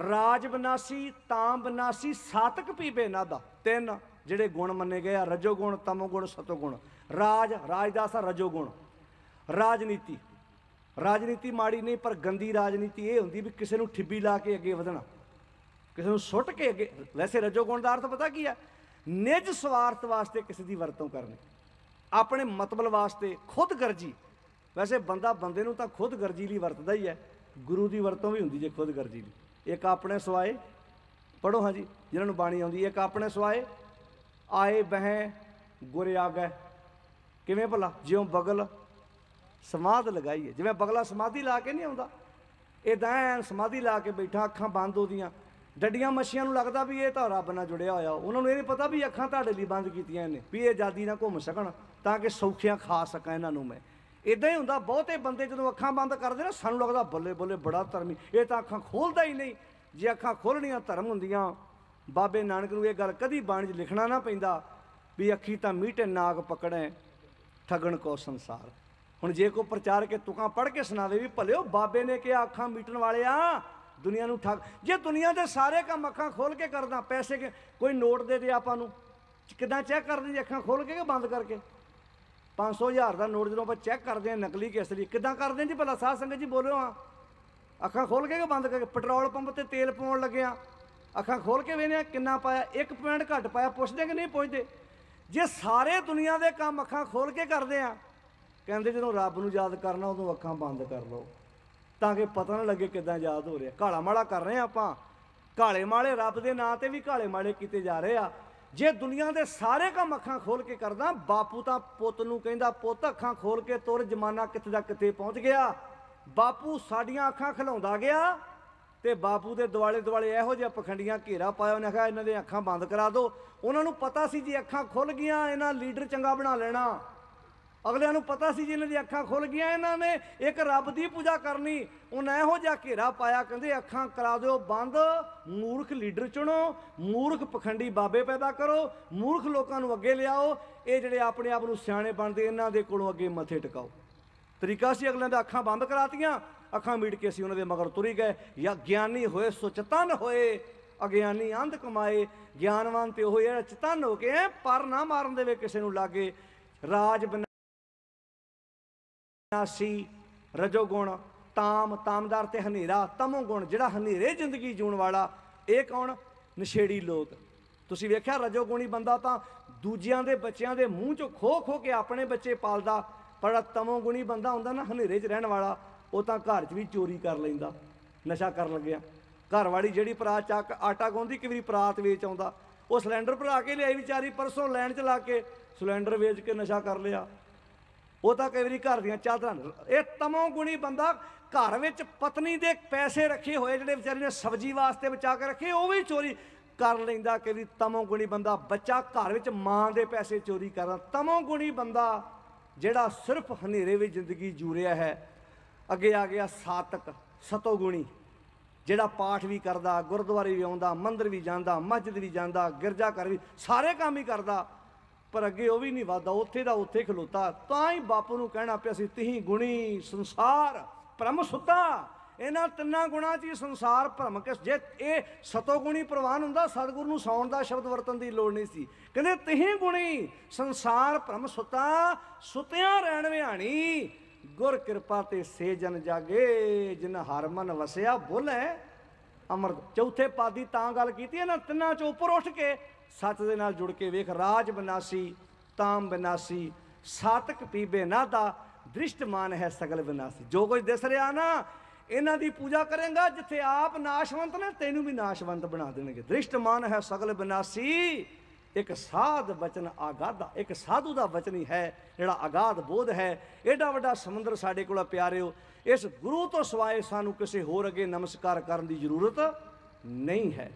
ਰਾਜ ਬਨਾਸੀ ਤਾਂ ਬਨਾਸੀ, ਸਾਤਕ ਪੀਬੇ ਨਾਦਾ ਤਿੰਨ ਜਿਹੜੇ ਗੁਣ ਮੰਨੇ ਗਏ ਆ ਰਜੋ ਗੁਣ ਤਮੋ ਗੁਣ ਸਤੋ ਗੁਣ ਰਾਜ ਰਾਜ ਦਾ ਸਾ ਰਜੋ ਗੁਣ ਰਾਜਨੀਤੀ। ਰਾਜਨੀਤੀ ਮਾੜੀ ਨਹੀਂ, ਪਰ ਗੰਦੀ ਰਾਜਨੀਤੀ ਇਹ ਹੁੰਦੀ ਵੀ ਕਿਸੇ ਨੂੰ ਠਿੱਬੀ ਲਾ ਕੇ ਅੱਗੇ ਵਧਣਾ। ਕਿਸੇ ਨੂੰ ਸੁੱਟ ਕੇ ਅੱਗੇ ਵੈਸੇ ਰਜੋ ਗੁਣ ਦਾ ਅਰਥ ਪਤਾ ਕੀ ਹੈ ਨਿਜ ਸਵਾਰਥ ਵਾਸਤੇ ਕਿਸੇ ਦੀ ਵਰਤੋਂ ਕਰਨੀ। ਆਪਣੇ ਮਤਲਬ ਵਾਸਤੇ ਖੁਦ ਗਰਜੀ। ਵੈਸੇ ਬੰਦਾ ਬੰਦੇ ਨੂੰ ਤਾਂ ਖੁਦ ਗਰਜੀ ਲਈ ਵਰਤਦਾ ਹੀ ਹੈ ਗੁਰੂ ਦੀ ਵਰਤੋਂ ਵੀ ਹੁੰਦੀ ਜੇ ਖੁਦ ਗਰਜੀ ਲਈ। ਇੱਕ ਆਪਣੇ ਸਵਾਏ। ਪੜੋ ਹਾਂਜੀ ਜਿਹਨਾਂ ਨੂੰ ਬਾਣੀ ਆਉਂਦੀ, ਇੱਕ ਆਪਣੇ ਸਵਾਏ। ਆਏ ਬਹਿ ਗੁਰ ਆਗੈ ਕਿਵੇਂ ਭਲਾ? ਜਿਉਂ ਬਗਲ ਸਮਾਧ ਲਗਾਈਏ। ਜਿਵੇਂ ਬਗਲਾ ਸਮਾਧੀ ਲਾ ਕੇ ਨਹੀਂ ਆਉਂਦਾ। ਇਦਾਂ ਐਨ ਸਮਾਧੀ ਲਾ ਕੇ ਬੈਠਾ, ਅੱਖਾਂ ਬੰਦ ਉਹਦੀਆਂ। ਡੱਡੀਆਂ ਮੱਛੀਆਂ ਨੂੰ ਲੱਗਦਾ ਵੀ ਇਹ ਤਾਂ ਰੱਬ ਨਾਲ ਜੁੜਿਆ ਹੋਇਆ। ਉਹਨਾਂ ਨੂੰ ਇਹ ਨਹੀਂ ਪਤਾ ਵੀ ਅੱਖਾਂ ਤੁਹਾਡੇ ਲਈ ਬੰਦ ਕੀਤੀਆਂ ਇਹਨੇ, ਵੀ ਇਹ ਆਜ਼ਾਦੀ ਨਾਲ ਘੁੰਮ ਸਕਣ, ਤਾਂ ਕਿ ਸੌਖੀਆਂ ਖਾ ਸਕਾਂ ਇਹਨਾਂ ਨੂੰ ਮੈਂ। ਇਦਾਂ ਹੀ ਹੁੰਦਾ, ਬਹੁਤੇ ਬੰਦੇ ਜਦੋਂ ਅੱਖਾਂ ਬੰਦ ਕਰਦੇ ਨਾ, ਸਾਨੂੰ ਲੱਗਦਾ ਬੱਲੇ ਬੱਲੇ ਬੜਾ ਧਰਮੀ ਇਹ ਤਾਂ ਅੱਖਾਂ ਖੋਲਦਾ ਹੀ ਨਹੀਂ। ਜੇ ਅੱਖਾਂ ਖੋਲਣੀਆਂ, ਧਰਮ ਹੁੰਦੀਆਂ। ਬਾਬੇ ਨਾਨਕ ਨੂੰ ਇਹ ਗੱਲ ਕਦੀ ਬਾਣੀ 'ਚ ਲਿਖਣਾ ਨਾ ਪੈਂਦਾ ਵੀ ਅੱਖੀ ਤਾਂ ਮੀਟੇ ਨਾਗ ਪਕੜੈ, ਠਗਣ ਕੋ ਸੰਸਾਰ। ਹੁਣ ਜੇ ਕੋ ਪ੍ਰਚਾਰ ਕੇ ਤੁਕਾਂ ਪੜ ਕੇ ਸੁਣਾਵੇ ਵੀ ਭਲਿਓ ਬਾਬੇ ਨੇ ਕਿਹਾ ਅੱਖਾਂ ਮੀਟਣ ਵਾਲਿਆ, ਦੁਨੀਆ ਨੂੰ ਠੱਗ। ਜੇ ਦੁਨੀਆ ਦੇ ਸਾਰੇ ਕੰਮ ਅੱਖਾਂ ਖੋਲ ਕੇ ਕਰਦਾ, ਪੈਸੇ ਕੋਈ ਨੋਟ ਦੇ ਦੇ ਆਪਾਂ ਨੂੰ। ਕਿਦਾਂ ਚੈੱਕ ਕਰਦੇ ਜੇ ਅੱਖਾਂ ਖੋਲ ਕੇ ਕਿ ਬੰਦ ਕਰਕੇ? 500 ਹਜ਼ਾਰ ਦਾ ਨੋਟ ਜਦੋਂ ਆਪਾਂ ਚੈੱਕ ਕਰਦੇ ਹਾਂ ਨਕਲੀ ਕਿ ਅਸਲੀ ਕਿਦਾਂ ਕਰਦੇ ਜੀ? ਭਲਾ ਸਾਧ ਸੰਗਤ ਜੀ ਬੋਲਿਓ ਆ ਅੱਖਾਂ ਖੋਲ ਕੇ ਕਿ ਬੰਦ ਕਰਕੇ? ਪੈਟਰੋਲ ਪੰਪ ਤੇ ਤੇਲ ਪਾਉਣ ਲੱਗੇ ਲੱਗਿਆ ਅੱਖਾਂ ਖੋਲ ਕੇ ਵੇਖਿਆ ਕਿੰਨਾ ਪਾਇਆ 1 ਪੁਆਇੰਟ ਘੱਟ ਪਾਇਆ, ਪੁੱਛਦੇ ਕਿ ਨਹੀਂ ਪੁੱਛਦੇ? ਜੇ ਸਾਰੇ ਦੁਨੀਆ ਦੇ ਕੰਮ ਅੱਖਾਂ ਖੋਲ ਕੇ ਕਰਦੇ ਆ ਕਹਿੰਦੇ ਜਦੋਂ ਰੱਬ ਨੂੰ ਯਾਦ ਕਰਨਾ, ਉਦੋਂ ਅੱਖਾਂ ਬੰਦ ਕਰ ਲਓ। ਤਾਂ ਕਿ ਪਤਾ ਨਾ ਲੱਗੇ ਕਿਦਾਂ ਯਾਦ ਹੋ ਰਿਹਾ। ਕਾਲਾ ਮਾਲਾ ਕਰ ਰਹੇ ਆ ਆਪਾਂ। ਕਾਲੇ ਮਾਲੇ ਰੱਬ ਦੇ ਨਾਂ ਤੇ ਵੀ ਕਾਲੇ ਮਾਲੇ ਕੀਤੇ ਜਾ ਰਹੇ ਆ। ਜੇ ਦੁਨੀਆ ਦੇ ਸਾਰੇ ਕੰਮ ਅੱਖਾਂ ਖੋਲ ਕੇ ਕਰਦਾ, ਬਾਪੂ ਤਾਂ ਪੁੱਤ ਨੂੰ ਕਹਿੰਦਾ, ਪੁੱਤ, ਅੱਖਾਂ ਖੋਲ ਕੇ ਤੁਰ, ਜਮਾਨਾ ਕਿੱਥੇ ਦਾ ਕਿੱਥੇ ਪਹੁੰਚ ਗਿਆ? ਬਾਪੂ ਸਾਡੀਆਂ ਅੱਖਾਂ ਖਿਲਾਉਂਦਾ ਗਿਆ ਤੇ ਬਾਪੂ ਦੇ ਦੁਆਲੇ ਦੁਆਲੇ ਇਹੋ ਜਿਹਾ ਪਖੰਡੀਆਂ ਘੇਰਾ ਪਾਇਆ। ਉਹਨੇ ਕਿਹਾ, ਇਹਨਾਂ ਦੀਆਂ ਅੱਖਾਂ ਬੰਦ ਕਰਾ ਦਿਓ। ਉਹਨਾਂ ਨੂੰ ਪਤਾ ਸੀ ਜੇ ਅੱਖਾਂ ਖੁੱਲ ਗਈਆਂ, ਇਹਨਾਂ ਲੀਡਰ ਚੰਗਾ ਬਣਾ ਲੈਣਾ। ਅਗਲਿਆਂ ਨੂੰ ਪਤਾ ਸੀ ਜੀ ਇਹਨਾਂ ਦੀਆਂ ਅੱਖਾਂ ਖੁੱਲ ਗਈਆਂ ਇਹਨਾਂ ਨੇ, ਇੱਕ ਰੱਬ ਦੀ ਪੂਜਾ ਕਰਨੀ। ਉਹਨਾਂ ਇਹੋ ਜਿਹਾ ਘੇਰਾ ਪਾਇਆ, ਕਹਿੰਦੇ ਅੱਖਾਂ ਕਰਾ ਦਿਓ ਬੰਦ, ਮੂਰਖ ਲੀਡਰ ਚੁਣੋ, ਮੂਰਖ ਪਖੰਡੀ ਬਾਬੇ ਪੈਦਾ ਕਰੋ, ਮੂਰਖ ਲੋਕਾਂ ਨੂੰ ਅੱਗੇ ਲਿਆਓ, ਇਹ ਜਿਹੜੇ ਆਪਣੇ ਆਪ ਨੂੰ ਸਿਆਣੇ ਬਣਦੇ, ਇਹਨਾਂ ਦੇ ਕੋਲੋਂ ਅੱਗੇ ਮੱਥੇ ਟਿਕਾਓ। ਤਰੀਕਾ ਸੀ ਅਗਲਿਆਂ ਦਾ ਅੱਖਾਂ ਬੰਦ ਕਰਾਤੀਆਂ, ਅੱਖਾਂ ਮੀਟ ਕੇ ਅਸੀਂ ਉਹਨਾਂ ਦੇ ਮਗਰ ਤੁਰੀ ਗਏ। ਜਾਂ ਗਿਆਨੀ ਹੋਏ ਸੁਚਤਨ ਹੋਏ, ਅਗਿਆਨੀ ਅੰਧ ਕਮਾਏ, ਗਿਆਨਵਾਨ ਤੇ ਉਹ ਜਿਹੜਾ ਚਤਨ ਹੋ ਕੇ ਪਰ ਨਾ ਮਾਰਨ ਦੇਵੇ ਕਿਸੇ ਨੂੰ ਲਾਗੇ। ਰਾਜ ਬਨਾਸੀ ਰਜੋ ਗੁਣ, ਤਾਮ, ਤਾਮਦਾਰ ਤੇ ਹਨੇਰਾ, ਤਮੋ ਗੁਣ, ਜਿਹੜਾ ਹਨੇਰੇ ਜ਼ਿੰਦਗੀ ਜੂਣ ਵਾਲਾ, ਇਹ ਕੌਣ? ਨਸ਼ੇੜੀ ਲੋਕ। ਤੁਸੀਂ ਵੇਖਿਆ ਰਜੋਗੁਣੀ ਬੰਦਾ ਤਾਂ ਦੂਜਿਆਂ ਦੇ ਬੱਚਿਆਂ ਦੇ ਮੂੰਹ ਚੋਂ ਖੋ ਖੋ ਕੇ ਆਪਣੇ ਬੱਚੇ ਪਾਲਦਾ, ਪਰ ਤਮੋ ਗੁਣੀ ਬੰਦਾ ਹੁੰਦਾ ਨਾ ਹਨੇਰੇ 'ਚ ਰਹਿਣ ਵਾਲਾ, ਉਹ ਤਾਂ ਘਰ 'ਚ ਵੀ ਚੋਰੀ ਕਰ ਲੈਂਦਾ, ਨਸ਼ਾ ਕਰਨ ਲੱਗਿਆ। ਘਰ ਵਾਲੀ ਜਿਹੜੀ ਪਰਾਤ ਚੱਕ ਆਟਾ ਗਾਉਂਦੀ ਕਿ ਵਾਰੀ ਪਰਾਤ ਵੇਚ ਆਉਂਦਾ। ਉਹ ਸਿਲੰਡਰ ਭਰਾ ਕੇ ਲਿਆਈ ਵਿਚਾਰੀ, ਪਰਸੋਂ ਲੈਣ ਚ ਲਾ ਕੇ ਸਿਲੰਡਰ ਵੇਚ ਕੇ ਨਸ਼ਾ ਕਰ ਲਿਆ। ਉਹ ਤਾਂ ਕਈ ਵਾਰੀ ਘਰ ਦੀਆਂ ਚਾਦਰਾਂ ਇਹ ਤਮੋ ਗੁਣੀ ਬੰਦਾ ਘਰ ਵਿੱਚ ਪਤਨੀ ਦੇ ਪੈਸੇ ਰੱਖੇ ਹੋਏ ਜਿਹੜੇ ਵਿਚਾਰੇ ਨੇ ਸਬਜ਼ੀ ਵਾਸਤੇ ਬਚਾ ਕੇ ਰੱਖੇ, ਉਹ ਵੀ ਚੋਰੀ ਕਰ ਲੈਂਦਾ। ਕਿ ਵੀ ਤਮੋ ਗੁਣੀ ਬੰਦਾ ਬੱਚਾ ਘਰ ਵਿੱਚ ਮਾਂ ਦੇ ਪੈਸੇ ਚੋਰੀ ਕਰਦਾ। ਤਮੋ ਗੁਣੀ ਬੰਦਾ ਜਿਹੜਾ ਸਿਰਫ ਹਨੇਰੇ ਵਿੱਚ ਜ਼ਿੰਦਗੀ ਜੂ ਰਿਹਾ ਹੈ, ਅੱਗੇ ਆ ਗਿਆ ਸਾਤਕ, ਸਤੋ ਗੁਣੀ, ਜਿਹੜਾ ਪਾਠ ਵੀ ਕਰਦਾ, ਗੁਰਦੁਆਰੇ ਵੀ ਆਉਂਦਾ, ਮੰਦਰ ਵੀ ਜਾਂਦਾ, ਮਸਜਿਦ ਵੀ ਜਾਂਦਾ, ਗਿਰਜਾ ਘਰ ਵੀ ਸਾਰੇ ਕੰਮ ਹੀ ਕਰਦਾ। ਪਰ ਅੱਗੇ ਉਹ ਵੀ ਨਹੀਂ ਵਾਦਾ ਉੱਥੇ ਦਾ ਉੱਥੇ ਖਲੋਤਾ। ਤਾਂ ਹੀ ਬਾਪੂ ਨੂੰ ਕਹਿਣਾ ਪਿਆ ਸੀ ਤਹੀਂ ਗੁਣੀ ਸੰਸਾਰ ਭ੍ਰਮ ਸੁੱਤਾ। ਇਹਨਾਂ ਤਿੰਨਾਂ ਗੁਣਾਂ 'ਚ ਹੀ ਸੰਸਾਰ ਭ੍ਰਮ ਕੇ ਜੇ ਇਹ ਸਤੋ ਗੁਣੀ ਪ੍ਰਵਾਨ ਹੁੰਦਾ, ਸਤਿਗੁਰੂ ਨੂੰ ਸੌਣ ਦਾ ਸ਼ਬਦ ਵਰਤਨ ਦੀ ਲੋੜ ਨਹੀਂ ਸੀ। ਕਹਿੰਦੇ ਤਹੀਂ ਗੁਣੀ ਸੰਸਾਰ ਭ੍ਰਮ ਸੁੱਤਾ, ਸੁਤਿਆਂ ਰਹਿਣ ਵਿਹਾਣੀ। ਗੁਰ ਕਿਰਪਾ ਤੇ ਸੇ ਜਨ ਜਾਗੇ, ਜਿਨ ਹਰ ਮਨ ਵਸਿਆ ਹੈ ਅਮਰ ਚੌਥੇ ਪਾਦੀ ਤਾਂ ਗੱਲ ਕੀਤੀ, ਇਹਨਾਂ ਤਿੰਨਾਂ ਚੋਂ ਉੱਪਰ ਉੱਠ ਕੇ ਸੱਚ ਦੇ ਨਾਲ ਜੁੜ ਕੇ ਵੇਖ, ਰਾਜ ਬਨਾਸੀ ਤਾਮ ਬਨਾਸੀ, ਸਾਤਕ ਪੀਬੇ ਨਾ ਦਾ, ਦ੍ਰਿਸ਼ਟਮਾਨ ਹੈ ਸਗਲ ਬਨਾਸੀ। ਜੋ ਕੁਝ ਦਿਸ ਰਿਹਾ ਨਾ, ਇਹਨਾਂ ਦੀ ਪੂਜਾ ਕਰੇਗਾ, ਜਿੱਥੇ ਆਪ ਨਾਸ਼ਵੰਤ ਨੇ, ਤੈਨੂੰ ਵੀ ਨਾਸ਼ਵੰਤ ਬਣਾ ਦੇਣਗੇ। ਦ੍ਰਿਸ਼ਟਮਾਨ ਹੈ ਸਗਲ ਬਨਾਸੀ। ਇੱਕ ਸਾਧ ਬਚਨ ਆਗਾਦਾ ਇੱਕ ਸਾਧੂ ਦਾ ਬਚਨ ਹੀ ਹੈ, ਜਿਹੜਾ ਆਗਾਦ ਬੋਧ ਹੈ। ਐਡਾ ਵੱਡਾ ਸਮੁੰਦਰ ਸਾਡੇ ਕੋਲ ਪਿਆਰਿਓ, ਇਸ ਗੁਰੂ ਤੋਂ ਸਿਵਾਏ ਸਾਨੂੰ ਕਿਸੇ ਹੋਰ ਅੱਗੇ ਨਮਸਕਾਰ ਕਰਨ ਦੀ ਜ਼ਰੂਰਤ ਨਹੀਂ ਹੈ।